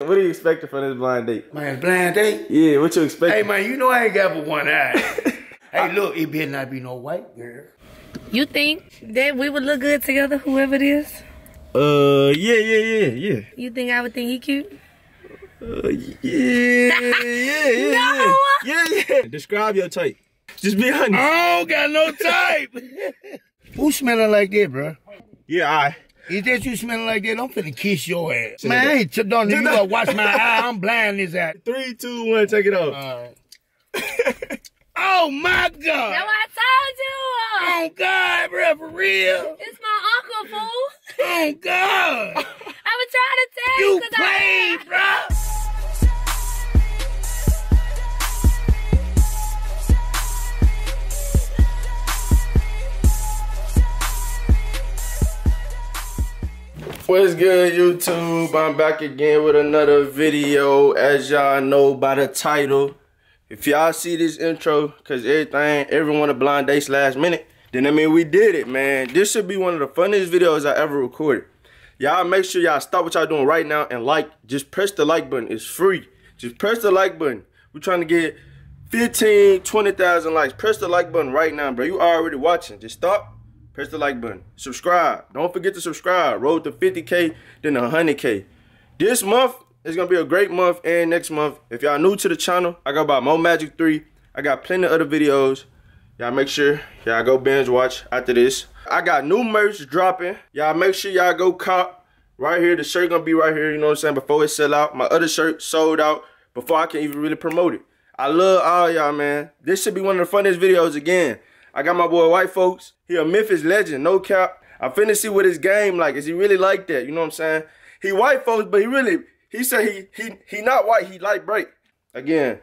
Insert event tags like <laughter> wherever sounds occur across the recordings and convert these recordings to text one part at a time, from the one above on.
What are you expecting from this blind date? Man, blind date? Yeah, what you expecting? Hey, man, you know I ain't got but one eye. <laughs> hey, look, it better not be no white girl. You think that we would look good together, whoever it is? Uh, yeah, yeah, yeah, yeah. You think I would think he cute? Uh, yeah, yeah, yeah, <laughs> No. yeah, yeah, yeah. Describe your type. Just be honest. I don't got no type. <laughs> Who smelling like that, bro? Yeah, I. Is that you smelling like that? I'm finna kiss your ass. Say Man, that. I ain't t- don't you that. gotta watch my <laughs> eye. I'm blind as that. Three, two, one, take it off. Alright. oh my God. That's god. what I told you. Oh god, bro, for real. It's my uncle, fool. Oh god. <laughs> I was trying to tell you. You 'cause I- played, bro. What's good, YouTube? I'm back again with another video. As y'all know by the title, if y'all see this intro, cause everything, everyone a blind dates last minute, then I mean we did it, man. This should be one of the funniest videos I ever recorded. Y'all make sure y'all stop what y'all doing right now and like. Just press the like button. It's free. Just press the like button. We're trying to get 15, 20,000 likes. Press the like button right now, bro. You already watching. Just stop. Press the like button. Subscribe. Don't forget to subscribe. Road to 50K, then 100K. This month is going to be a great month and next month. If y'all new to the channel, I got about Momagic 3. I got plenty of other videos. Y'all make sure y'all go binge watch after this. I got new merch dropping. Y'all make sure y'all go cop right here. The shirt gonna be right here, you know what I'm saying, before it sell out. My other shirt sold out before I can even really promote it. I love all y'all, man. This should be one of the funniest videos again. I got my boy Whyte Folkz. He a Memphis legend, no cap. I finna see what his game like. Is he really like that? You know what I'm saying? He white folks, but he really, he said he he he not white, he light bright. Again,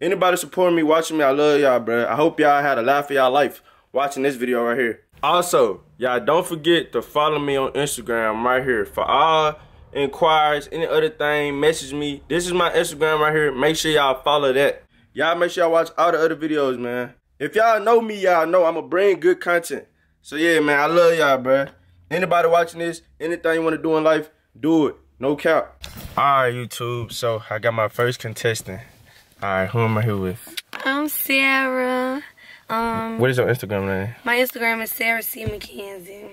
Anybody supporting me, watching me, I love y'all, bro. I hope y'all had a laugh of y'all life watching this video right here. Also, y'all don't forget to follow me on Instagram right here. For all inquiries, any other thing, message me. This is my Instagram right here. Make sure y'all follow that. Y'all make sure y'all watch all the other videos, man. If y'all know me, y'all know I'ma bring good content. So yeah, man, I love y'all, bro. Anybody watching this, anything you want to do in life, do it. No cap. All right, YouTube. So I got my first contestant. All right, who am I here with? I'm Sarah. Um, What is your Instagram name? my Instagram is Sarah C McKenzie.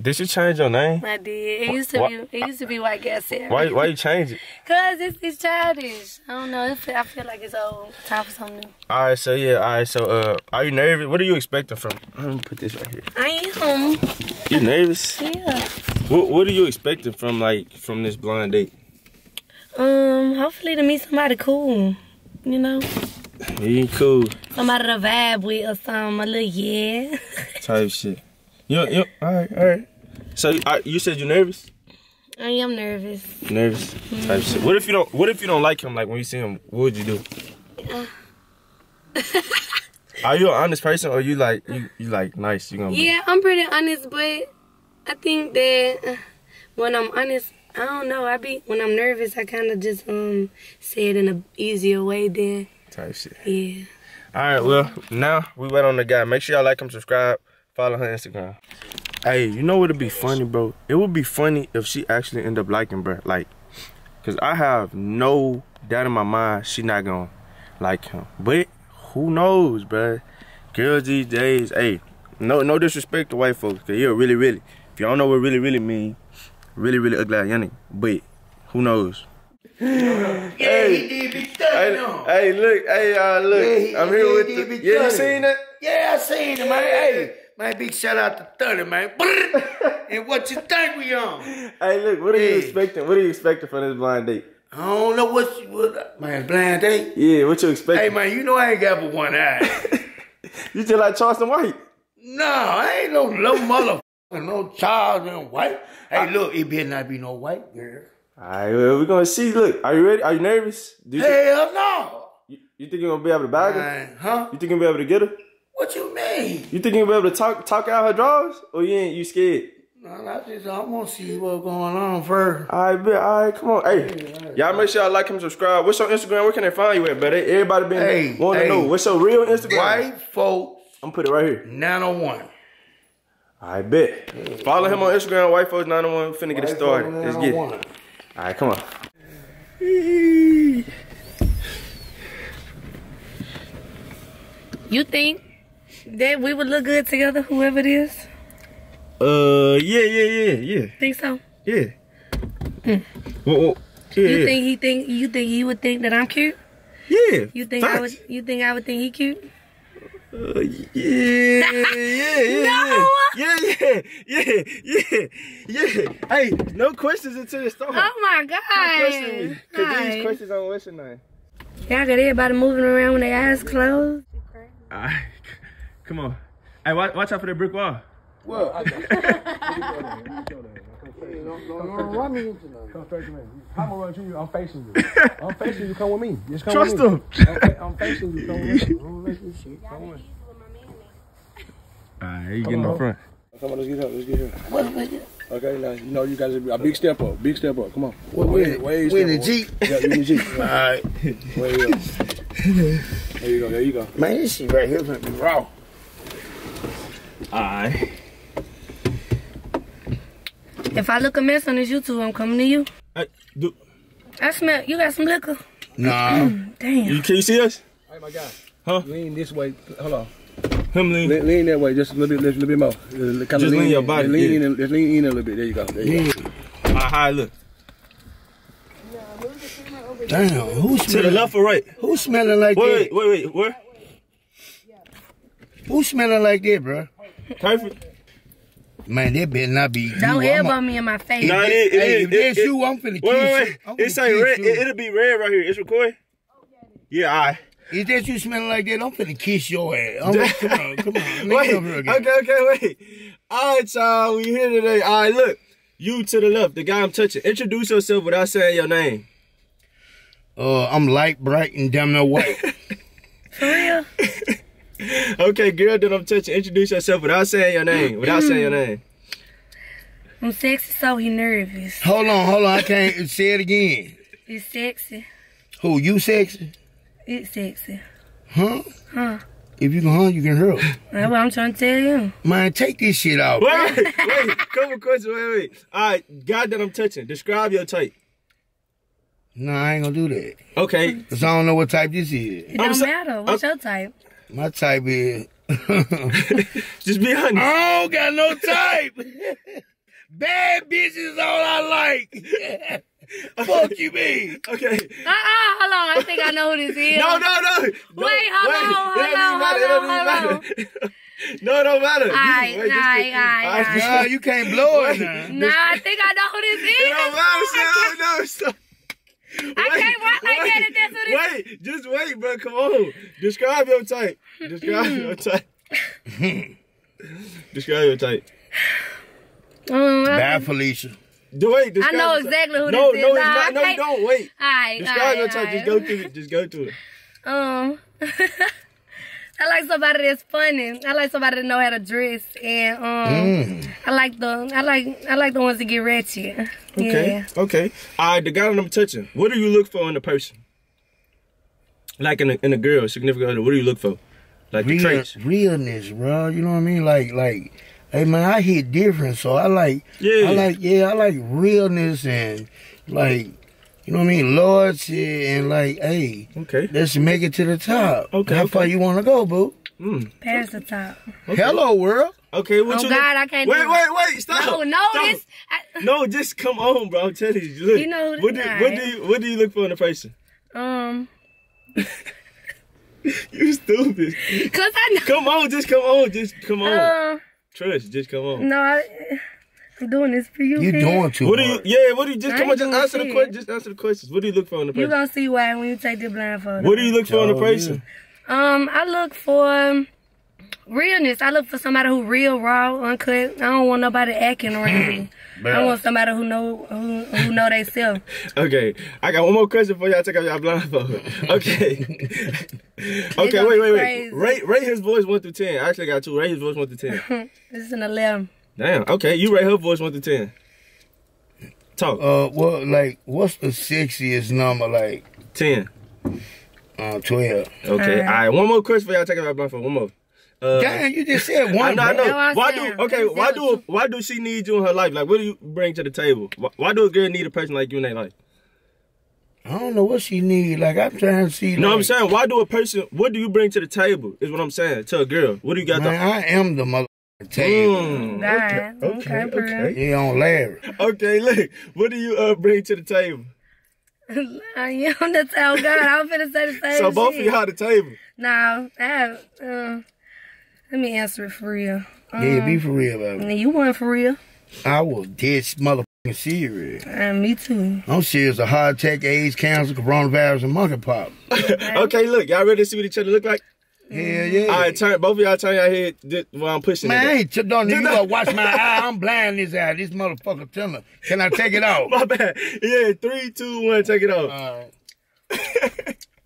Did you change your name? I did. It used to Wha- be. It used to be White Gal Sarah. Why why you change it? <laughs> Cause it's, it's childish. I don't know. It I feel like it's old. Time for something new. All right, so yeah, all right, so uh, are you nervous? What are you expecting from? Let me put this right here. I am. You nervous? Yeah. What What are you expecting from like from this blind date? Um. Hopefully to meet somebody cool. You know, You cool somebody to vibe with or something. A little yeah. <laughs> type shit. You you all right all right. So uh, you said you're nervous? I am nervous. Nervous type shit. What if you don't? What if you don't like him? Like when you see him, what would you do? Are you an honest person or you like you, you like nice? You gonna be- Yeah, I'm pretty honest, but I think that uh, when I'm honest, I don't know. I be when I'm nervous, I kind of just um say it in a easier way. Then type shit. yeah. All right, well, now we wait on the guy. Make sure y'all like him, subscribe, follow her Instagram. Hey, you know what'd be funny, bro? It would be funny if she actually end up liking, bro. Like, cause I have no doubt in my mind she not gonna like him. But who knows, bro? Girls these days, hey, no no disrespect to white folks, cause you're really, really. If y'all know what really, really mean, really, really ugly ass young nigga. But who knows? Yeah, Hey. he did be on. hey, look, hey, y'all, look. Yeah, he- I'm he here did- with he the. be Yeah, you seen that? Yeah, I seen it, man. Hey, man, big shout out to 30, man. and what you think we on? Hey, look, what are you expecting? What are you expecting from this blind date? I don't know what you, what, man, blind date. Yeah, what you expecting? Hey, man, you know I ain't got but one eye. <laughs> you just like Charleston White. no, I ain't no little motherfucker, no child and white. Hey, look, it better not be no white girl. All right, well, we're gonna see. Look, are you ready? Are you nervous? Do you, Hell no. you, you think you're gonna be able to bag her? Man, huh? You think you're gonna be able to get her? What you mean? You think you're gonna be able to talk talk out her drawers, or you ain't you scared? No, I just I want to see what's going on first. All right, bet. All right, come on. Hey, y'all make sure y'all like him, subscribe. What's your Instagram? Where can they find you at, brother? Everybody been Hey, wanting hey. to know. What's your real Instagram? Whyte Folkz I'm gonna put it right here. 901. I bet. Follow him on Instagram, Whyte Folkz 901. We finna get it started. Let's get it. Oh All right, come on. You think that we would look good together, whoever it is? Uh, yeah, yeah, yeah, yeah, Think so? yeah. Well, well, yeah, You yeah. think he think you think he would think that I'm cute? yeah. You think I would you think I would think he cute? Uh, yeah, yeah, yeah, <laughs> No. yeah, yeah, yeah, yeah, yeah. Hey, no questions until it starts. Oh my god! me, god. cause these Alright. questions don't listen now. Y'all got everybody moving around with their eyes closed. Alright, come on. Hey, watch, watch out for that brick wall. <laughs> Well, I Come straight to me. I'm gonna run to you. I'm facing you. <laughs> I'm facing you. Come with me. Just come Trust with me. Trust him. Okay, I'm facing you. Come with me. <laughs> I'm gonna you shit. Come with me. Alright, you getting in the front. Come on, let's get up. Let's get here. Okay, now you know you got a big step up. Big step up. Come on. we Way we in the. Jeep. Yeah, you in the Jeep. <laughs> All right. Way up. There you go. There you go. Man, this shit right here gonna be raw. Alright. If I look a mess on this YouTube, I'm coming to you. Hey, do, I smell you got some liquor. Nah. Damn. you, can you see us? Hey, my guy. Huh? Lean this way. Hold on. Him lean. Lean, lean that way. Just a little bit. Just a little bit more. Uh, Kind Just lean your body, lean, yeah. in, just lean in a little bit. There you go. There you go. Alright, how I look? Damn. Who To the smelling? left or right? Who smelling like Wait, that? wait, wait, wait. Where? Who smelling like that, bro? Perfect. Man, that better not be. Don't you. I'm elbow a- me in my face. Nah, it is. It Hey, is. if It- it- you, I'm finna kiss Wait, wait, you. wait. I'm It finna say kiss red. It, it'll be red right here. It's recording. Yeah, alright. Is that you smelling like that? I'm finna kiss your ass. I'm, <laughs> come on, come on. Let Wait, come here again. okay, okay, wait. All right, y'all, we here today. All right, look, you to the left, the guy I'm touching. Introduce yourself without saying your name. Uh, I'm light, bright, and damn near white. <laughs> For real? <laughs> <laughs> Okay, girl that I'm touching. Introduce yourself without saying your name. Without saying your name. I'm sexy, so he nervous. hold on, hold on. I can't say it again. It's sexy. Who, you sexy? It's sexy. Huh? Huh? If you can hunt, you can hurl. That's what I'm trying to tell you. Man, take this shit out. Wait, wait, wait. Couple questions. Wait, wait. All right, guy that I'm touching. Describe your type. No, I ain't gonna do that. Okay. Cause I don't know what type this is. It I'm don't so- matter. What's your type? My type is. <laughs> Just be honest. I don't got no type. Bad bitches all I like. <laughs> Fuck you, mean. Okay. Uh-uh, hold on. I think I know who this is. No, no, no. Wait, hold on, hold It on, even matter. It don't hold on. <laughs> No, it don't matter. You- Aight, wait, just- aight, aight, Alright, Nah, you can't blow it now. Nah, I think I know who this is. It don't matter. Say, oh, no, stop. I can't rock like that if that's what it is. Wait, just wait, bro. Come on. Describe your type. Describe your type. Describe your type. Um, Bye, Felicia. Do wait. Describe know exactly who no, this no, is. it's Nah, not. I No, don't. Wait. Alright, Describe your alright, type. Just go alright. through it. Just go through it. Um, <laughs> I like somebody that's funny. I like somebody that know how to dress, and um, I like the I like I like the ones that get ratchet. Okay. Yeah. Okay. All right. The guy that I'm touching. What do you look for in a person? Like in a in a girl, significant other. What do you look for? Like the Real, traits. realness, bro. You know what I mean? Like, like, hey man, I hit different, so I like, Yeah. I like, yeah, I like realness and like, you know what I mean, loyalty and like, hey, Okay. let's make it to the top. Okay, How far you want to go, boo? Mm. Past the top. Hello, world. Okay. What Oh you God, I can't. Wait, do wait, wait! Stop! No, no, Stop. this. I, No, just come on, bro. I'm telling you. Look, You know who what do, guy what is. do you what do you look for in a person? um, <laughs> You stupid. cause I know. Come on, just come on, just come on. Uh, Trust, just come on. no, I, I'm doing this for you. You kid. doing too What do you? much. Yeah, what do you? Just I come on, just doing answer the question. Just answer the questions. What do you look for in a person? You person? gonna see why when you take the blindfold. What do you look for in a Oh, person? Um, I look for realness. I look for somebody who real, raw, uncut. I don't want nobody acting around <clears throat> me. I want somebody who know who, who know they self. <laughs> Okay, I got one more question for y'all. Take out y'all blindfold. <laughs> Okay. <laughs> okay, wait, wait, wait. Rate rate his voice one through ten. I actually got two. Rate his voice one through ten. This is an eleven. Damn. Okay, you rate her voice one through ten. Talk. Uh, what, like, what's the sexiest number? Like, ten. uh, twelve. Okay. All Alright. One more question for y'all. Take out blindfold. One more. Uh, Damn, you just said I one. know, I know. That's I'm Why do okay? Why do why do she need you in her life? Like, what do you bring to the table? Why, why do a girl need a person like you in their life? I I don't know what she need. Like I'm trying to see. No, like, I'm saying, why do a person? What do you bring to the table? Is what I'm saying to a girl. What do you got? Man, to, I am the mother table. Mm, Alright, okay, okay, okay, Pearl. okay. He on Larry. Okay, look. What do you uh, bring to the table? You on the tell God, I'm finna say the same So both of y'all the table. No, I have, uh, let me answer it for real. Um, Yeah, be for real, baby. You want for real? I was dead motherfucking serious. Uh, me too. I'm serious A heart attack, AIDS, cancer, coronavirus, and monkeypox. <laughs> okay, look. Y'all ready to see what each other look like? Hell yeah. All right, turn both of y'all turn your head th- while I'm pushing Man, I it. ain't t- don't <laughs> you gotta watch my eye. <laughs> I'm blind this eye. This motherfucker tell me. Can I take it off? My bad. Yeah, three, two, one. Take it off.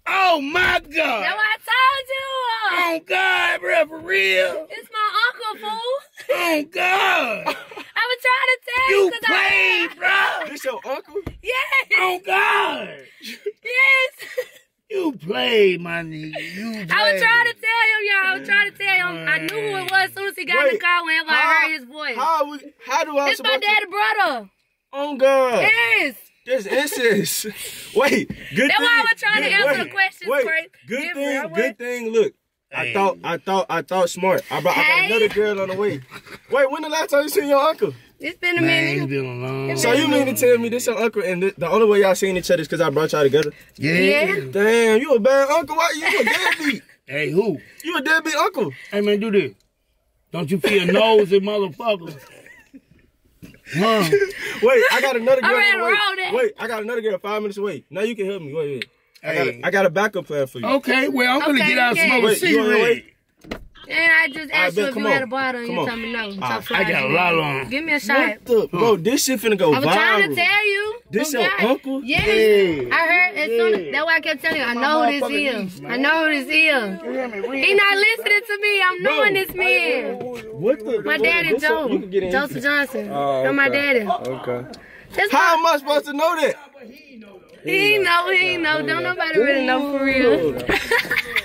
Oh my That's God. what I told you. Oh God, bro, for real. It's my uncle, fool. Oh God. <laughs> I was trying to tell you You 'cause I- played, <laughs> bro. This your uncle? Yes, Oh God. yes. You played, my nigga. You played. <laughs> I was trying to tell him, y'all. I was trying to tell him. I knew who it was as soon as he got in the car whenever I heard his voice. How we? How do I? it's my supposed to- brother. Oh God. Yes. This incest. wait, good That's thing. why I was trying to answer wait, the questions Wait, straight. good Different, thing. I Good thing. Look, I Hey. thought, I thought, I thought smart. I brought, I got Hey. another girl on the way. Wait, when the last time you seen your uncle? It's been a Man, it's minute. been a long. So you mean to tell me this your uncle, and the, the only way y'all seen each other is because I brought y'all together? Yeah. Yeah. Damn, you a bad uncle. Why you a deadbeat? Hey, who? You a deadbeat uncle. Hey man, do this. Don't you feel nosy, motherfucker? Huh? Wait, I got another <laughs> I girl ran on the way. around it. Wait, I got another girl five minutes away. Now you can help me. Wait, wait. I got, a, I got a backup plan for you. Okay, well I'm gonna get out okay. some other Wait, And I just asked bet, you if come you had a bottle and Come you on. told me no. Ah, So I got a lot on. Give me a shot. What the, bro? This shit finna go I was viral. trying to tell you. This Oh, your God. uncle? Yes. Yeah. I heard as soon as, that's why I kept telling you, I know who this is. niece, I know who this is. He not listening to me. I'm Bro. knowing this man. What the? My daddy This Joe. You can get in. Joseph Johnson. Oh, That's my okay. daddy. Okay. That's How am I supposed to know that? He ain't know, he ain't know. Don't nobody really know for real.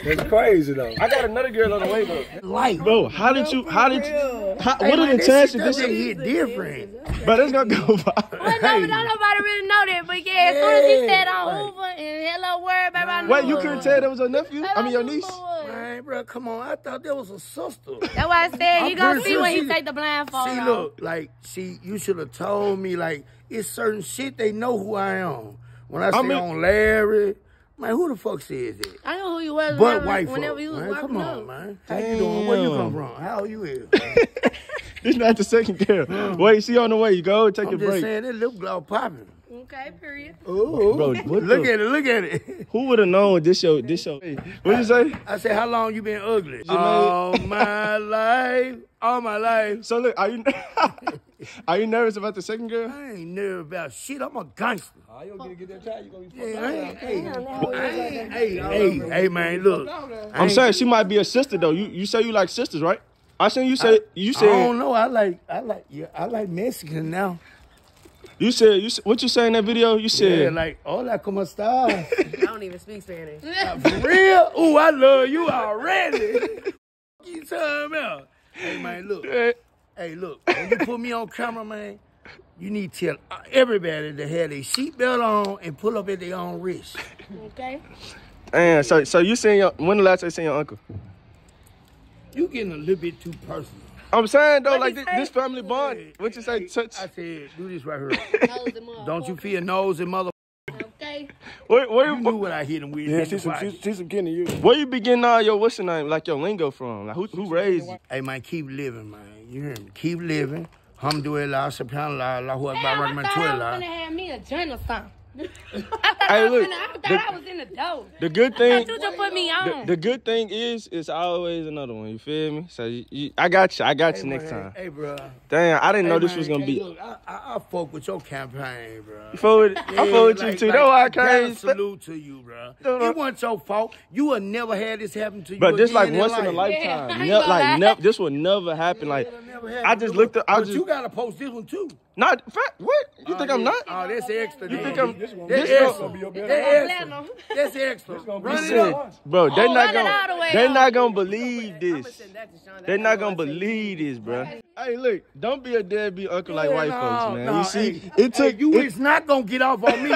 That's crazy though. I got another girl on the way though. Light. Bro, how did you? How did you? How, Hey, what are man, the chances This this shit shit? hit different. But it's <laughs> gonna go <laughs> Well, no, but don't nobody really know that. But yeah, as soon as he said on Hoover and hello World, baby, I knew Wait, you couldn't tell that was your nephew? I mean your niece? it. Man, bro, come on. I thought that was a sister. That's why I said you I'm gonna see sure when he take the blindfold See, off. look, like, see, you should have told me, like, it's certain shit they know who I am. When I say mean- on Larry, man, who the fuck says that? I knew who you was But whenever, white folk, whenever you was man. Come on, up. man. How you doing? Where you come from? How old you is? <laughs> This not the second girl. Mm. Wait, she on the way. You go take I'm a just saying, that lip gloss popping. Okay, period. Ooh, Bro, <laughs> look the- at it, look at it. <laughs> Who would have known this show? This show. What you say? I said, how long you been ugly? know- All my life, all my life. So look, are you are you nervous about the second girl? I ain't nervous about shit. I'm a gangster. Oh, you gonna get that child, you gonna be Yeah, I ain't, hey, hey, hey, hey, man, look. I I'm saying she might be a sister though. You you say you like sisters, right? I seen you say you say I don't know. I like, I like, yeah, I like Mexican now. you said you what you say in that video? You Yeah, said like, hola, como estás? I don't even speak Spanish. Uh, for real? Ooh, I love you already. <laughs> you talking about? Hey, man, look. Hey, look. When you put me on camera, man, you need to tell everybody to have their seatbelt on and pull up at their own wrist. Okay. Damn, so so you seen your when the last time you seen your uncle? You getting a little bit too personal. I'm saying though, What'd like this, say? this family bond. What you say? Touch. I said, do this right here. <laughs> Nose and mouth. Don't you feel nosy, mother? Okay. Where, where, You knew what I hit him with. Yeah, Hit see the some, fire. see, see some kin of you. where you begin getting all your what's your name like your lingo from? Like who who raised you? Hey, man, keep living, man. You hear me? Keep living. Alhamdulillah, subhanallah, Allahu Akbar, Damn, I Rahman thought I was gonna have me a or something. I thought, Hey, I, was look, in the, I, thought the- I was in the dough. The good thing. thought you put me The, on. the good thing is, it's always another one. You feel me? So you, you, I got you. I got you next time. Hey, bro. Damn, I didn't know this man, was gonna hey, be. Look, I, I, I fuck with your campaign, bro. You fuck with, I fuck with you too. That's why I can't. salute to you, bro. No, no. It wasn't your fault. You would never had this happen to you. But this like once in a life. Yeah, lifetime. Ne- like never. This will never happen. Like It'll never happen. I just looked up. I But just you gotta post this one too. not. Fact, what? You think uh, I'm not? Oh, that's extra. You then. think I'm? That's This extra. be your best That's extra. That's extra. Run it said up. bro, they Oh, not run it all the gonna, way they up. not gonna believe this. Send that to Sean. They not gonna believe this, bro. Hey, look, don't be a deadbeat uncle like Yeah, white folks, man. you see, it took you it, is not gonna get off on me. <laughs>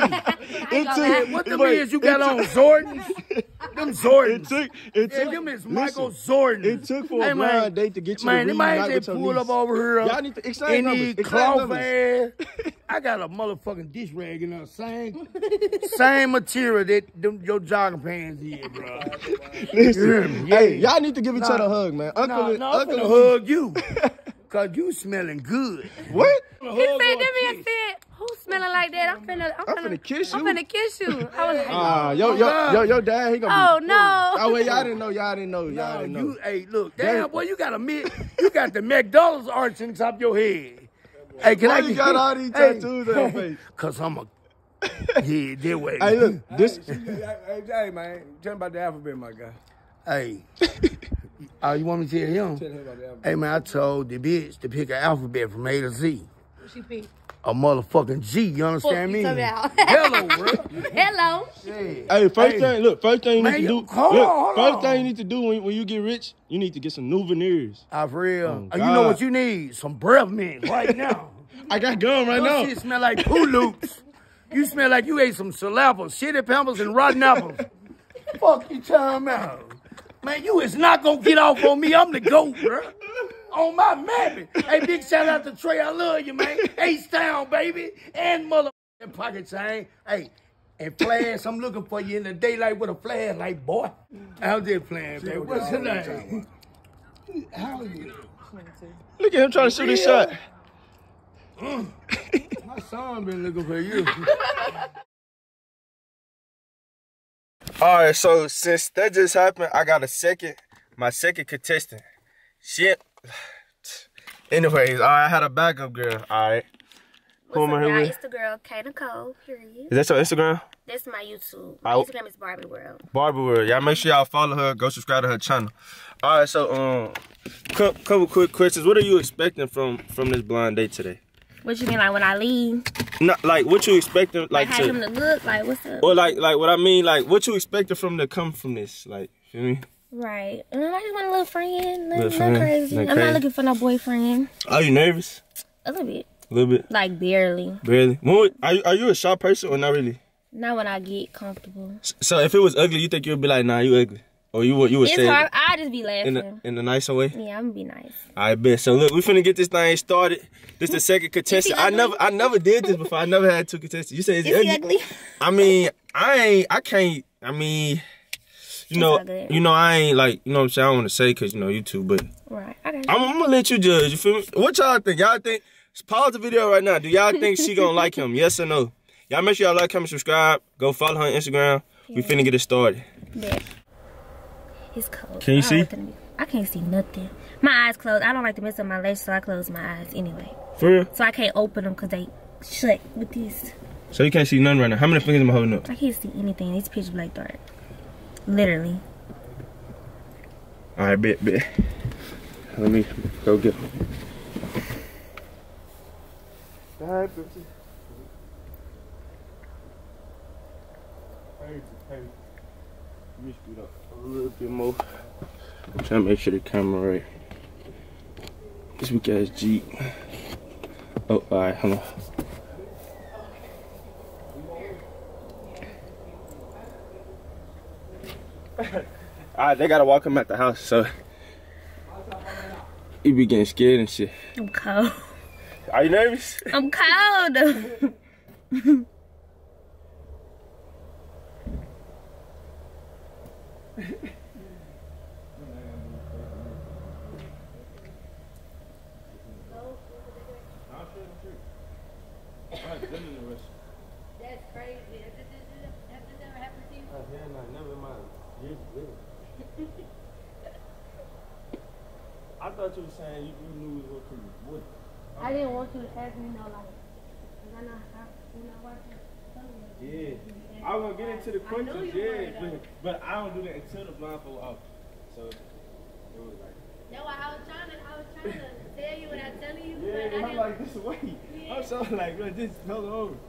it took what the wait, is you got on Jordans? <laughs> Them It took it Yeah, them is listen, Michael Jordan. It took for a blind date to get you man, to they might just pull up over here. Y'all need to exchange in numbers. these Exchange cloth numbers. I got a motherfucking dish rag in there, same, same material that them, your jogging pants is, bro. <laughs> Listen, Yeah. hey, y'all need to give each Nah. other a hug, man. Uncle, No, and- no, I'm uncle, gonna hug you, <laughs> cause you smelling good. What? He said, "Give me a fit." Who smelling like that? I'm finna, I'm, I'm finna kiss you. I'm finna kiss you. I was like, Ah, yo, yo, yo, yo, dad, he gonna oh be. no. Oh wait, y'all didn't know, y'all didn't know, y'all No, didn't know. you, hey, look, Damn. damn, boy, you got a mid, you got the McDonald's arch on top of your head. Hey, can Why I you got all these hey, tattoos on your <laughs> face? Cause I'm a, <laughs> yeah, that way. Hey, look, this. Hey, hey, man, tell him about the alphabet, my guy. Hey, <laughs> oh, you want me to tell him? Tell him about the alphabet. Hey, man, I told the bitch to pick an alphabet from A to Z. What She picked. A motherfucking G, you understand me? you talking about. <laughs> Hello, <laughs> bro. Hello. Yeah. Hey, first Hey. thing, look, first thing you Man, need to do. hold look, on, hold first on. thing you need to do when, when you get rich, you need to get some new veneers. Ah, for real. Oh, Uh, you know what you need? Some breath mint right now. I got gum right Your now. shit smell like poo loops. You smell like you ate some saliva, shitty pampers, and rotten apples. Fuck you talking about? Man, you is not gonna get off on me. I'm the GOAT, bro. On my mapping. Hey, big shout out to Trey. I love you, man. Ace Town, baby. And mother pocket chain. Hey, and flash, I'm looking for you in the daylight with a flashlight, boy. I'm just playing, baby. What's your name? How are you? Look at him trying to shoot his shot. Mm. My son been looking for you. <laughs> All right, so since that just happened, I got a second, my second contestant. Shit. Anyways, all right, I had a backup girl. All right. Who am I here with? it's the girl K Nicole. Period. Is that your Instagram? That's my YouTube. I- My Instagram is Barbie World. Barbie World. Y'all make sure y'all follow her. Go subscribe to her channel. All right, so um, couple quick questions. What are you expecting from from this blind date today? What you mean, like when I leave? Not like what you expecting, Like, like how him to, to look? Like what's up? or like like what I mean, like what you expecting from to come from this, like feel me? Right. Um, I just want a little friend. Little, friend, crazy. little I'm crazy. not looking for no boyfriend. Are you nervous? A little bit. A little bit, Like barely. barely. When are you, are you a shy person or not really? Not when I get comfortable. So if it was ugly, you think you would be like, nah, you ugly, or you would you would It's say hard. it I just be laughing. in a in a nicer way? yeah, I'm gonna be nice. I bet. So look, we finna get this thing started. This the second <laughs> contestant. I never I never did this before. I never had two contestants. You say is, Is he he ugly? I mean, I ain't. I can't. I mean, you know, you know, I ain't like you know what I'm saying. I don't want to say because you know YouTube, but right. You. I'm, I'm gonna let you judge. You feel me? What y'all think? Y'all think? Pause the video right now. Do y'all think she gonna like him? Yes or no? Y'all make sure y'all like, comment, subscribe. Go follow her on Instagram. We finna get it started. Bet. It's cold. Can you I don't see? like I can't see nothing. My eyes closed. I don't like to mess up my lashes, so I close my eyes anyway. For real? So I can't open them because they shut with this. So you can't see none right now. How many fingers am I holding up? I can't see anything. It's pitch black dark. Literally. All right, bet, bet. Let me go get him. Let me scoot up a little bit more. I'm trying to make sure the camera right. This weak ass Jeep. Oh, alright, hold on. <laughs> Alright, they gotta walk him out the house, so he be getting scared and shit. I'm cold. Are you nervous? I'm cold. <laughs> That's crazy. Has this, has this ever happened to you? I thought you were saying you, you knew it was going to be I didn't want you to ask me no like, cause I know how you know watching. Yeah. I was gonna get into the questions, you yeah, were, though. but, but I don't do that until the blindfold off. So it was like, That's why I was trying to, I was trying to tell you without telling you, I I'm didn't. like this way. I'm so like, bro, just hold on.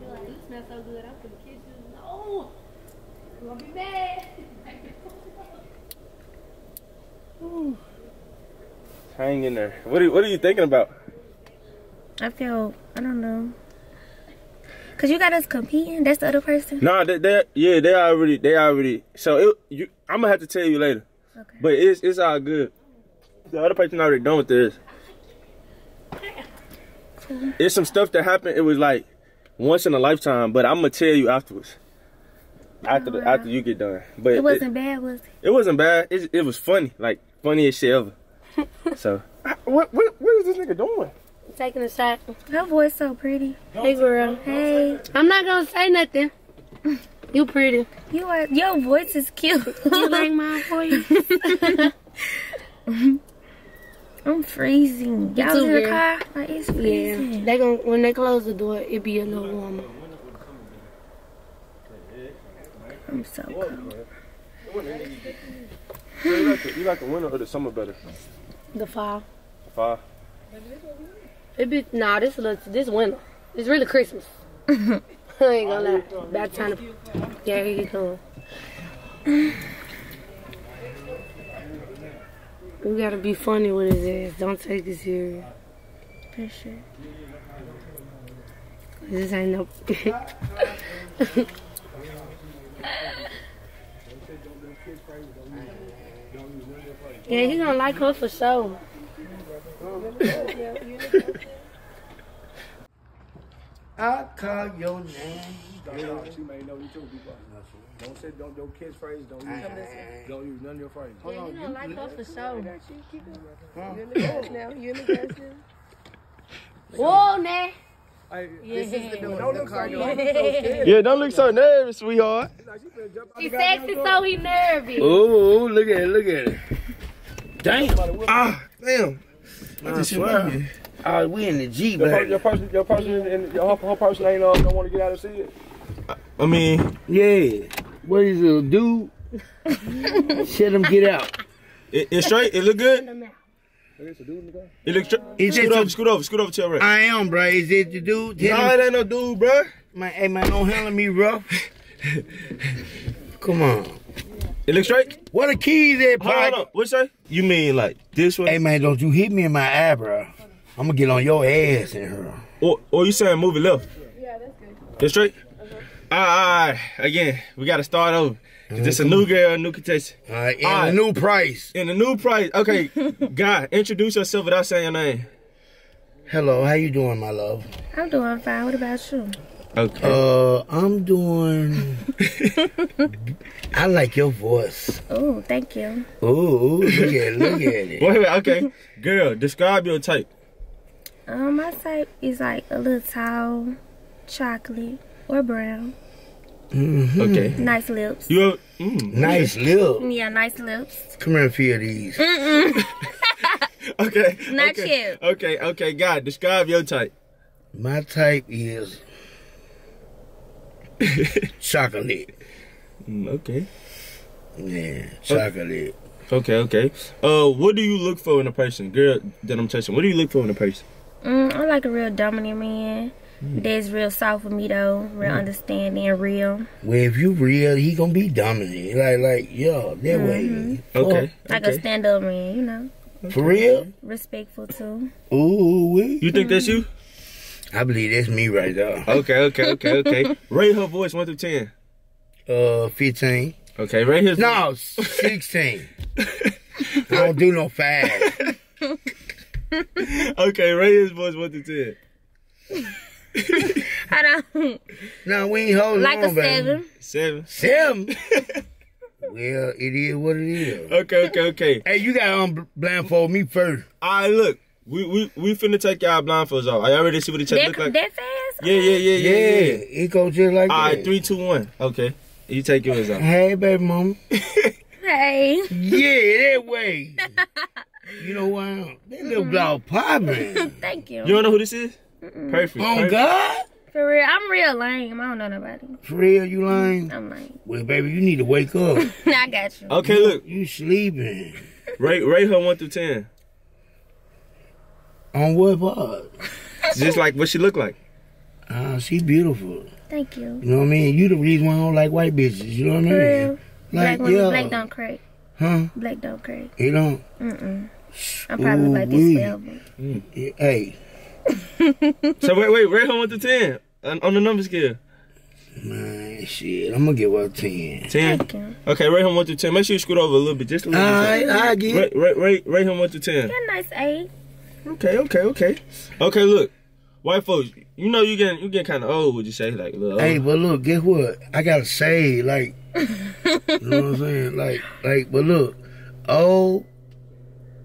You're like, you smell so good. I'm gonna kiss you. No. <laughs> Hang in there. What are, what are you thinking about? I feel, I don't know. Cause you got us competing. That's the other person. Nah, they, they yeah, they already they already. So it, you, I'm gonna have to tell you later. Okay. But it's it's all good. The other person already done with this. It's some stuff that happened. It was like once in a lifetime, but I'm gonna tell you afterwards. After the, after you get done, but It wasn't bad, was it? It wasn't bad. It, it was funny, like funniest shit ever. <laughs> so, what what what is this nigga doing? Taking a shot. Her voice so pretty. Hey, girl. Hey. I'm not gonna say nothing. <laughs> You pretty. You are. Your voice is cute. You like my <laughs> voice? I'm freezing. Y'all too, in the girl. car? Like, it's Yeah, freezing. they gon' when they close the door, it be a little warmer. I'm so cold. You like the, you like the winter or the summer better? The fall. Five. It be nah. This look this winter. It's really Christmas. <laughs> <laughs> I ain't gonna lie. About time to yeah, here you come. We gotta be funny with his ass. Don't take this serious. For sure. This ain't no. <laughs> yeah, he gonna like her for sure. <laughs> I call your name. Don't, she may know you too. Don't say, don't, don't catchphrase, don't use, don't use none of your phrases. Yeah, he gonna like her for sure. You in the grass now? You in the grass now? Whoa, nah. Hey, This is the door. don't The look so door. Yeah, don't look so nervous, sweetheart. Like, she finna jump out He the goddamn sexy, so he nervous. Ooh, look at it, look at it. Damn. Ah, damn. I swear. Oh, we in the Jeep, Your, per- your person, your person, and your her, her person ain't uh, don't want to get out and see it. I mean, Yeah. What is it, dude? <laughs> Shut him get out. it, it's straight. It look good. There's a dude in the car. It look straight. Is Scoot it over, some- scoot over, scoot over to your right. I am, bro. Is it the dude? Tell Nah, him, it ain't no dude, bro. man, hey, man, don't handle me rough. <laughs> Come on. It looks straight. What the keys at, Hold on, hold Pike? What you say? You mean like this way? Hey, man, don't you hit me in my eye, bro. I'm gonna get on your ass in her. Or, or you saying move it left? Yeah, that's good. It's straight? All right, all right. Again, we got to start over. over. 'Cause this a new girl, a new contestant. All right, and All right. a new price. In the new price. Okay, <laughs> guy, introduce yourself without saying your name. Hello, how you doing, my love? I'm doing fine. What about you? Okay. Uh, I'm doing. <laughs> I like your voice. Oh, thank you. Ooh, ooh, look at it, look at it. <laughs> wait, wait, okay. Girl, describe your type. Um, my type is like a little tall, chocolate, or brown. Mm-hmm. Okay. Nice lips. You have, mm, Nice lips. Yeah, nice lips. Come here and feel these. <laughs> okay. Not okay. you. Okay, okay, God, describe your type. My type is chocolate. Mm, okay. Yeah, chocolate. Okay, okay. Uh, what do you look for in a person, girl? That I'm touching. What do you look for in a person? Mm, I like a real dominant man. That's real soft for me though. Real understanding real. Well, if you real, he gonna be dominant. Like, like, yo, that way. Okay. Like a stand up man, you know. For real? Respectful too. Ooh, wee. You think that's you? I believe that's me right there. Okay, okay, okay, okay. <laughs> Rate her voice one through ten. Uh, 15. Okay, rate his. No, 16. <laughs> I don't do no five. <laughs> <laughs> Okay, rate his voice one through ten. I don't No, we ain't holding like on, a baby. seven. Seven. Seven? <laughs> well, it is what it is. Okay, okay, okay. Hey, you gotta unblindfold me first. All right, look. We we we finna take y'all blindfolds off. I y'all ready to see what each other That, look like? that fast? Yeah, yeah, yeah, Yeah, yeah, yeah. it goes just like All that. right, three, two, one. Okay, you take yours off. Hey, baby mama. <laughs> Hey. Yeah, that way. You know what? I am? That little block popping. <laughs> Thank you. You don't know who this is? Perfect. Oh, perfect. God? For real, I'm real lame. I don't know nobody. For real, you lying? I'm lame. Well, baby, you need to wake up. <laughs> I got you. Okay, look. You sleeping. Rate rate her one through ten. On what part? Just like what she look like. Ah, she beautiful. Thank you. You know what I mean? You the reason why I don't like white bitches. You know what I For mean? real. Black women, yeah. black don't crack. Huh? Black don't crack. You don't? Mm-mm. I'm probably like this Ooh-wee. forever. Mm. Hey, <laughs> So wait, wait, rate her one to ten on, on the number scale. man, shit. I'm gonna give her a 10. Ten. Okay, rate him one to ten. Make sure you scoot over a little bit, just a little bit. Alright, I get it. Rate, rate, rate, rate him one to ten. Got a nice eight. Okay, okay, okay. Okay, look, white folks, you know you getting you getting kind of old. Would you say like a? Hey, but look, guess what? I gotta say, like, <laughs> you know what I'm saying? Like, like, but look, old,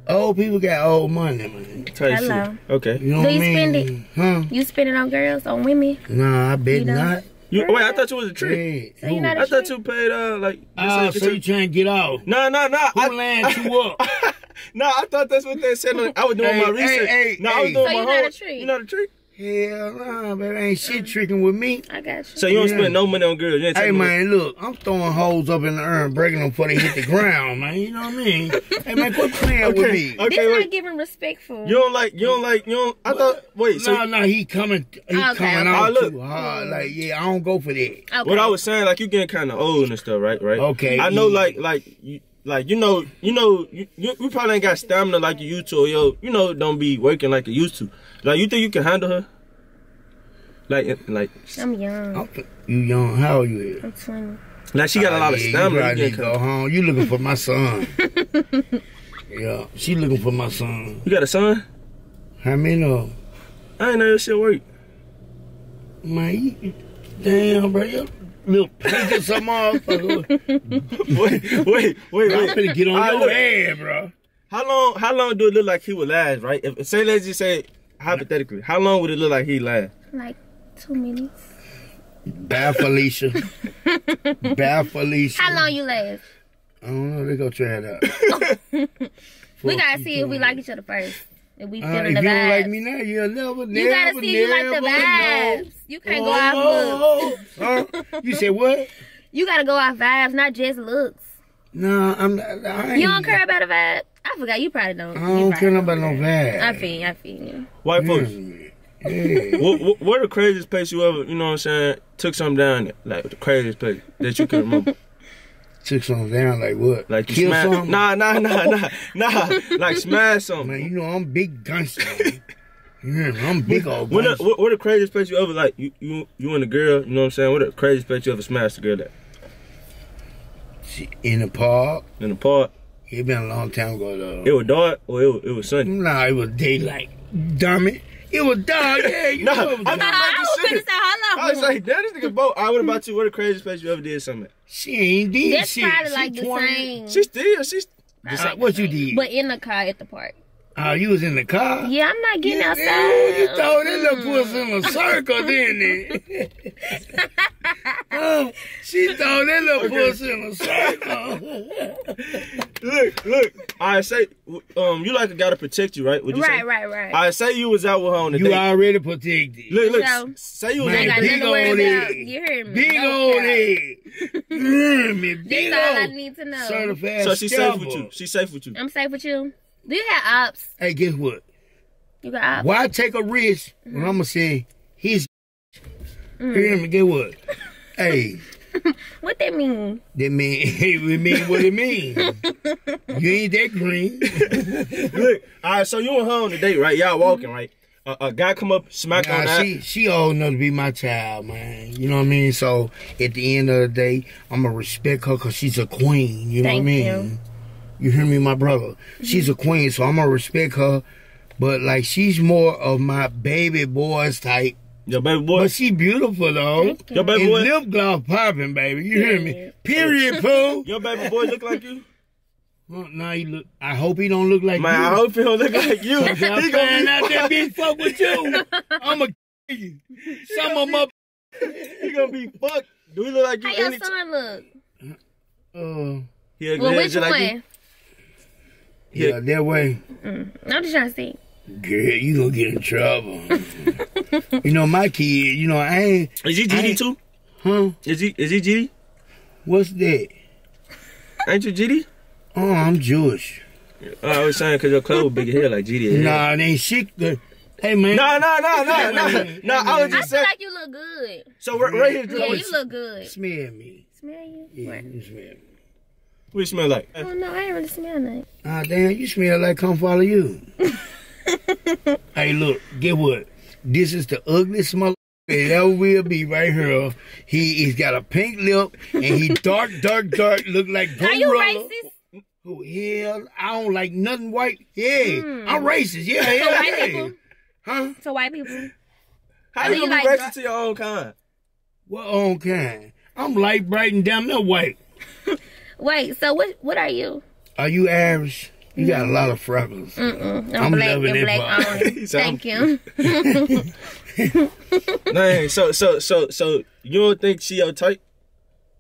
old people got old money, man. Type shit. Hello. Okay. You know Do what I you mean? spend it? Huh? You spend it on girls, on women? Nah, I bet You don't? You wait, I thought you was a trick. Yeah. So you're not I a thought trick? you paid uh like. just Ah, so you trying to get off? No, no, no. Who I, lined you up? <laughs> no, I thought that's what they said. on- <laughs> I was doing Hey, my research. hey, no, I was doing So my you not a homework. trick? You not a trick? Hell nah, baby. Ain't shit tricking with me. I got you. So you don't Yeah. spend no money on girls. You Hey taking no- man, look, I'm throwing holes up in the urn, breaking them before they hit the ground, man. You know what I mean? Hey man, quit playing with me. okay, this wait. not giving respectful. You don't like. You don't like. You don't. I thought. Wait. So no, no, he coming, he Okay, coming okay. out Oh, look. too hard. Like, yeah, I don't go for that. okay. what I was saying, like you getting kind of old and stuff, right? Right. Okay, I know, yeah. like, like you. Like you know, you know, you, you, you probably ain't got stamina like you used to, or yo, you know, don't be working like you used to. Like you think you can handle her? Like, like, I'm young. I'm, you young? How old you? Is? I'm 20. like she got a Ah, lot of yeah, You stamina. probably You, need to go home. You looking for my son? <laughs> yeah, she looking for my son. you got a son? How many of 'em? I ain't know that shit work. Man, you, damn, bro, you little pink of some motherfucker. <laughs> wait, wait, wait, I'm wait. finna get on All right, your look. head, bro. How long? How long do it look like he would last? Right? If say let's just say hypothetically, how long would it look like he last? Like two minutes. Bye, Felicia. <laughs> Bye, Felicia. How long you last? I don't know. They go try it out. <laughs> We gotta see if we like each other first. If we Uh, feeling if the you don't like me now, you'll never, never, you gotta see if you like the never vibes. You can't know. go off looks. Oh, oh, oh. You said what? You gotta go off vibes, not just looks. No, I'm not. I ain't, You don't care about a vibe? I forgot. You probably don't. I You don't probably care about no vibe. I feel you. I feel you. White folks. Yeah. what, what, what the craziest place you ever, you know what I'm saying, took something down there? Like the craziest place that you can remember? <laughs> Took something down like what? Like you Kill smash, something? Nah, nah, nah, nah, nah. Like smash something. Man, you know I'm big gangster. man. You hear me? I'm big old What what, what the craziest place you ever like? You you you and a girl, you know what I'm saying? What the craziest place you ever smashed a girl at? In the park. In the park? It been a long time ago though. It was dark or it was, it was sunny? Nah, it was daylight. Dumb it. It was dark. Yeah, you <laughs> Nah, know it I'm dark. not I was making finna say, how I was long? like, that is nigga boat. I what about you? What the craziest place you ever did something? She ain't did That's shit. probably She like the same. She still, she's. What you did? But in the car at the park. Oh, you was in the car? Yeah, I'm not getting Yeah, outside. you throw that little pussy in a circle, didn't it? <laughs> oh, she throw that little pussy in a circle. <laughs> Look, look. I say, um, you like a guy to protect you, right? Would you Right, say? right, right. I say you was out with her on the you date. already protected. Look, look. So- say you was Man, on Ain't big date. nothing to worry old head. You heard me. Big No old head. You <laughs> hear me? Big That's all I need to know. certified So she's safe with you. She's safe with you. I'm safe with you. Do you have ops? Hey, guess what? You got ops? Why take a risk when mm-hmm. I'm gonna say he's mm. you hear me? Get what? <laughs> Hey, What that mean? that mean <laughs> it mean what it mean. you ain't that green. <laughs> Look, all right. So you and her on the date, right? Y'all walking, mm-hmm. right? A, a guy come up, smack on Nah, that. she she old enough to be my child, man. You know what I mean? So at the end of the day, I'm gonna respect her because she's a queen. You know what I mean? you. You hear me, my brother? She's a queen, so I'm gonna respect her. But like she's more of my baby boys type. Your baby boy. But she beautiful though. Thank you. Your baby And boy. lip gloss popping, baby. You hear me? Period, poo. <laughs> Your baby boy look like you. Well, now he look. I hope he don't look like Man, you. I hope he don't look like you. <laughs> Cause I He find gonna out be, that bitch fuck with you. <laughs> I'ma kill you. Some of my. up. he gonna be fucked. Do he look like you? How your Any son look? Uh, he Well, which one? like you? yeah, that way. I'm just trying to see. Girl, you gonna get in trouble. <laughs> you know, my kid, you know, I ain't, Is he GD too? huh? Is he is he GD? What's that? Ain't you GD? Oh, I'm Jewish. Uh, I was saying because your clothes big hair like GD. Nah, it ain't shit. The, Hey man. No, no, no, no, no. No, I was just. I just feel saying. like you look good. So right, right here, Yeah, you look good. Smell me. Smell you? Yeah, What? you smell me. What you smell like? Oh no, I ain't really smell nothing. Ah, damn, you smell like come follow you. <laughs> hey, look, get what? This is the ugliest mother that ever will be right here. He he's got a pink lip and he dark, dark, dark, look like Are you gorilla. racist? Oh hell, I don't like nothing white. Yeah, I'm racist. Yeah, To yeah, Hmm. white yeah. people? Huh? To white people? How do you you gonna be like- racist to your own kind? What on kind? I'm light, bright, and damn near white. <laughs> Wait, so what? What are you? Are you Irish? You got a lot of freckles. Mm-mm. I'm, I'm black loving and it, black but- only. <laughs> He said, Thank you. <laughs> Man, so so so so you don't think she your type?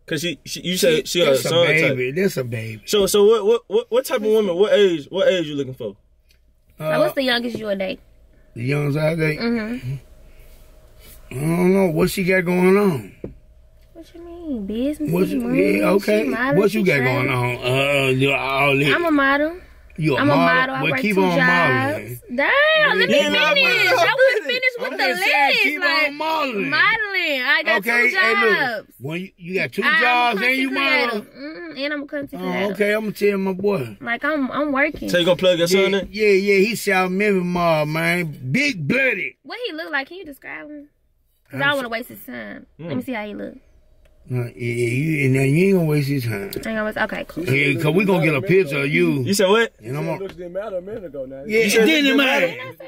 Cause she, she you said she a That's a son type. baby. That's a baby. So so what, what what what type of woman? What age? What age you looking for? So what's the youngest you a date? The young side date? Mm-hmm. I don't know what she got going on. What you mean? Business? What she you, money, yeah, okay. model, What you got travel. going on? Uh, you all this. I'm a model. you a I'm model. a model. I well, work keep two on jobs. modeling. Damn, let me Yeah, nah, finish. I was finished with I'm the list. keep like, on modeling. modeling. I got okay, two hey, look. jobs. When you, you got 2 I'm a jobs and you model. Mm, and I'm a content Oh, okay, I'm gonna tell my boy. Like I'm, I'm working. So you gonna plug your son Yeah, in? yeah, yeah, he South Memphis mob, man. Big blooded. What he look like? Can you describe him? Cause I don't want to waste his time. Let me see how he look. Uh, yeah, you, and now you ain't gonna waste his time. I ain't gonna. Okay, cool. Yeah, cause we gonna get a picture of you. You said what? And I'm gonna, didn't matter a minute ago now. yeah, said didn't it it, didn't Didn't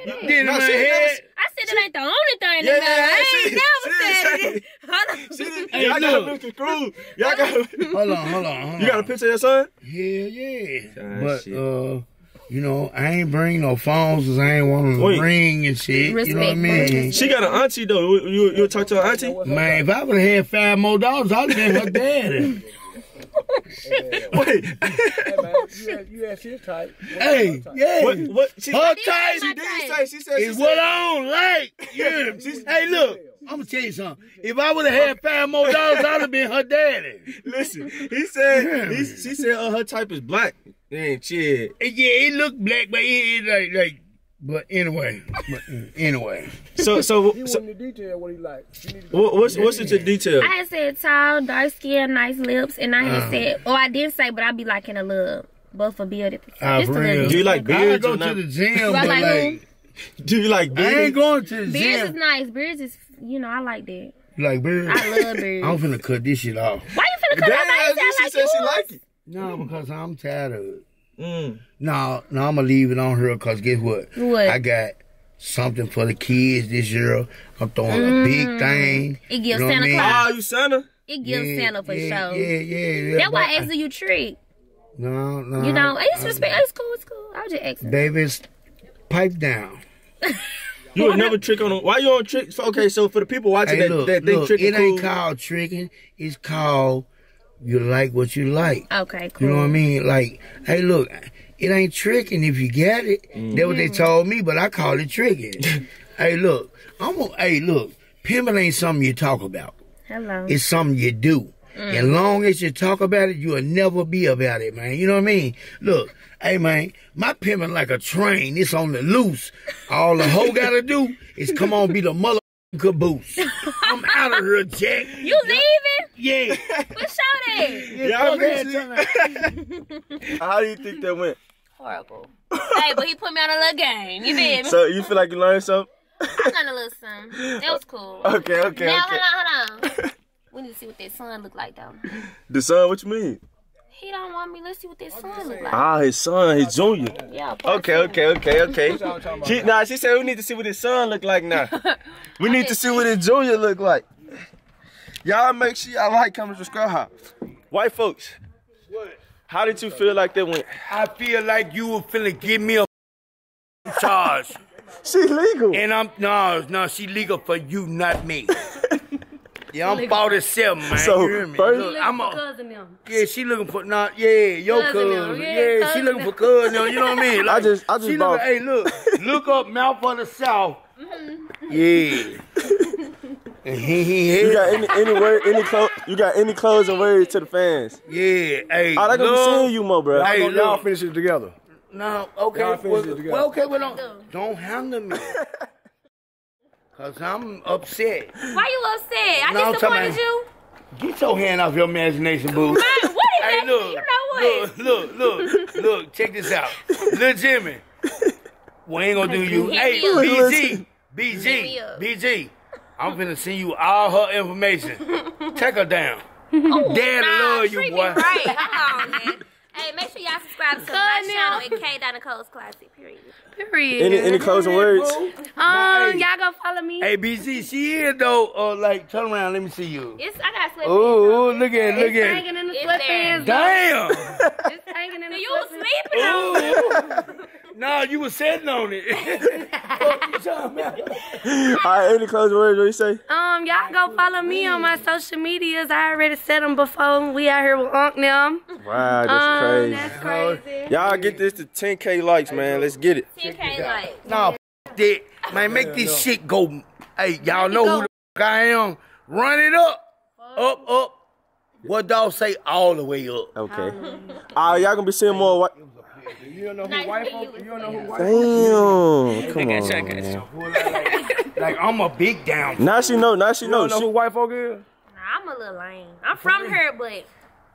it, she man? never- Head? I said it ain't the only thing Yeah, that matter. I she- ain't never said it. <laughs> Hold on. Hey, Y'all got look. a misconstrued. Y'all got. Hold on, hold on, hold on. You got a picture of your son? Hell yeah. Ah, but shit. uh, you know, I ain't bring no phones 'cause I ain't want to Wait. ring and shit. you know what I mean? She got an auntie though. You you, you talk to her auntie? Man, if I would have had five more dollars, I'd have been her daddy. Wait. <laughs> Hey, man, you asked, you asked his type. hey, yeah. what what? She, Her type she did say. She said. She is said what I don't like. Yeah. hey, look, I'm gonna tell you something. If I would have had five more dollars, I'd have been her daddy. <laughs> Listen, he said. He, she said uh, her type is black. Ain't shit. Yeah, it looked black, but it, it like like. But anyway, but uh, anyway. So so, He so went into detail what he liked. You what, what's what's into detail? I had said tall, dark skin, nice lips, and I Uh. had said, oh, I didn't say, but I'd be liking a little both for build at the Ah, Just a for little real. Do you like bit. I go or to not? the gym, Do <laughs> I but like like, Do you like I ain't going to the gym. Beards is nice. Beards is, you know, I like that. You like beards? I love <laughs> beards. I'm finna cut this shit off. Why you finna cut Damn, out my she sound like said she like it. No, because I'm tired of it. Mm. No, no, I'm gonna leave it on her because guess what? What? I got something for the kids this year. I'm throwing a big thing. It gives You know what I Santa mean? Claus. Ah, you Santa? It gives Yeah, Santa for yeah, sure. Yeah, yeah, yeah. That's why I asked you trick. No, no. You know, it's respect. It's cool. It's cool. I was just asking. Babies, pipe down. <laughs> You would never trick on them. Why you on trick? Okay, so for the people watching Hey, that, look, that think look, trick it is ain't cool. called tricking. It's called you like what you like. Okay, cool. You know what I mean? Like, hey, look, it ain't tricking if you get it. Mm. That's what they told me, but I call it tricking. <laughs> hey, look, I'm gonna, hey, look, pimping ain't something you talk about. Hello. It's something you do. Mm. As long as you talk about it, you'll never be about it, man. You know what I mean? Look, hey, man, my pimping like a train. It's on the loose. All the hoe gotta do is come on, be the mother caboose. <laughs> I'm out of here, Jack. you leaving? Yeah. But show that. Yeah, I appreciate <laughs> How do you think that went? Horrible. hey, but he put me on a little game. You feel me? So you feel like you learned something? I done a little something. That was cool. <laughs> Okay, okay, now, okay. hold on, hold on. We need to see what that son look like, though. The son, what you mean? He don't want me. Let's see what that son look like. Ah, his son, his junior. Yeah. Okay, okay, okay, okay. She, nah, she said we need to see what his son look like now. <laughs> We need to see what his junior look like. Y'all make sure y'all like, comment, subscribe. Whyte Folkz, what? how did you feel like that went? I feel like you were finna give me a charge. <laughs> She legal. And I'm no, no, she legal for you, not me. <laughs> Yeah, I'm 47, man. So, you hear me? first- Look, Look I'm a, cousin them. yeah, she looking for not yeah, your Cousin cousin. them, Yeah, yeah, she cousin looking for them. cousin. You know what I mean? <laughs> Like, just- I just she bought- looking, hey, look, <laughs> look up mouth of the south. Mm-hmm. Yeah. <laughs> and he, he, You got any any word, any clothes? You got any clothes and words to the fans? yeah, hey. I like to be seeing you more, bro. Hey, Y'all, y'all finish it together. No, okay. Y'all finish Well, it together. well, okay, well, don't, don't handle me. Cause I'm upset. Why you upset? I No, I'm talking disappointed you. Get your hand off your imagination, boo. Man, what is Hey, that? look, you know what? look, look, look, look. Check this out, Lil Jimmy. We ain't gonna do you. Hit Hey, me. BG, BG. BG. I'm finna send you all her information. Take her down. <laughs> Oh, Dad Nah, love you, treat me boy. right. Hold on, man. Hey, make sure y'all subscribe to my Good channel now. at K Donna Cole's Classic. Period. Period. Any any closing words? um, Hey. y'all go follow me. Hey, BG, she is though. Uh, like, turn around. Let me see you. It's I got sweatpants. Ooh, on. look at, look it's at. hanging in the It's sweatpants. Damn. It's hanging in <laughs> the You was sweatpants. sleeping Ooh. Nah, you was sitting on it. Fuck you talking about? All right, any closing words? What you say? Um, y'all go follow me on my social medias. I already said them before. We out here with Unc now. Wow, that's Um, crazy. that's crazy. Y'all get this to 10k likes, man. Let's get it. 10K like. Nah, f- that. Man, make this shit go. Hey, y'all know who the f- I am. Run it up. Up, up. What dog say? All the way up. Okay. Ah, y'all gonna be seeing more. What? You don't know Nice who wife meeting You you. don't know who wife Damn. Come on. man. Like, I'm a big down. Now she know. Now she You don't knows. know who white folk is? Nah, I'm a little lame. I'm from here, but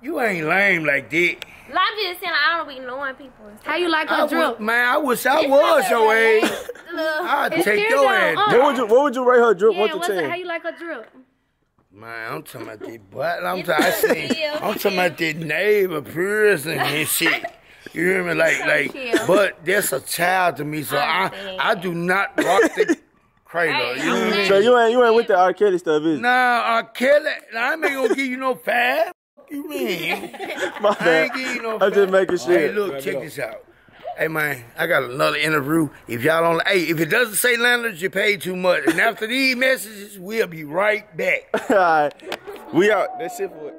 You ain't lame like that. I'm just saying like, I don't be knowing people. How you like her would, drip? man, I wish I was your age. I'd It's take here your though, ass. uh. What would you What would you rate her drip? Yeah, one to what's it, how you like her drip? Man, I'm talking about the butt. I'm talking, I seen, cute. I'm talking about that neighbor person and shit. You hear me? Like, like, cute. but that's a child to me, so I, I do not rock the cradle. You know what I mean? So you ain't you ain't with the R. Kelly stuff, is it? Nah, R. Kelly, I ain't gonna give you no five. You mean? <laughs> My I ain't bad. give you no I'm just making Hey, sure. look, check this out. Hey man, I got another interview. If y'all don't, hey, if it doesn't say landlords, you pay too much. And after these messages, we'll be right back. <laughs> All right. We out. That's it for it.